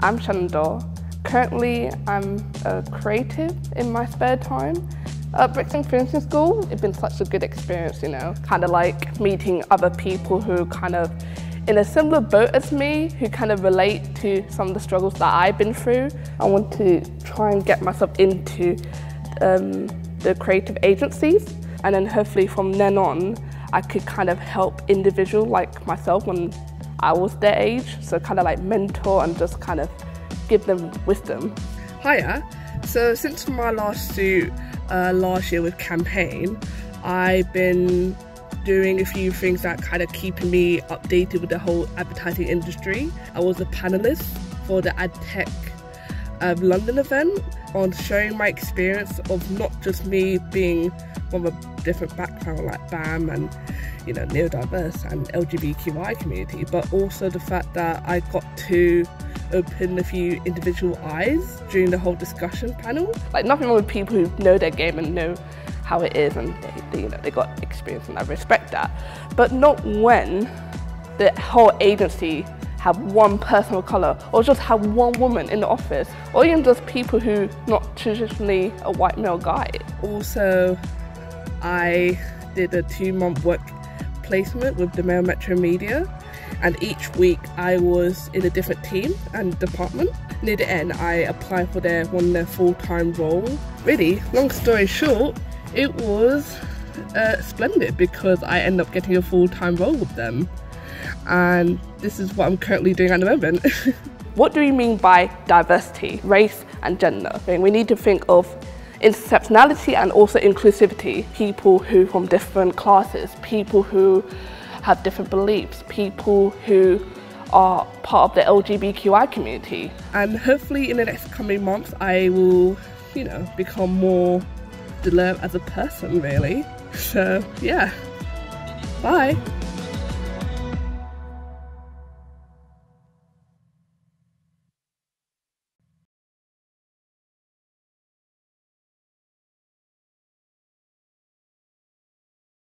I'm Shanandore. Currently, I'm a creative in my spare time. At Brixton Finishing School, it's been such a good experience, you know, kind of like meeting other people who kind of in a similar boat as me, who kind of relate to some of the struggles that I've been through. I want to try and get myself into um, the creative agencies and then hopefully from then on I could kind of help individuals like myself when I was their age, so kind of like mentor and just kind of give them wisdom. Hiya. So since my last suit uh, last year with campaign, I've been doing a few things that kind of keeping me updated with the whole advertising industry. I was a panelist for the AdTech um, London event on showing my experience of not just me being from a different background like BAME and you know neurodiverse and LGBTQI community, but also the fact that I got to open a few individual eyes during the whole discussion panel. Like nothing wrong with people who know their game and know how it is and they, they, you know they got experience and I respect that. But not when the whole agency have one person of colour or just have one woman in the office or even just people who not traditionally a white male guy. Also, I did a two month work placement with the Mail Metro Media and each week I was in a different team and department. Near the end I applied for their one their full-time role. Really, long story short, it was uh, splendid because I ended up getting a full-time role with them and this is what I'm currently doing at the moment. what do we mean by diversity, race and gender? I mean, we need to think of intersectionality and also inclusivity. People who from different classes, people who have different beliefs, people who are part of the LGBTQI community. And hopefully in the next coming months I will, you know, become more developed as a person really. So yeah, bye.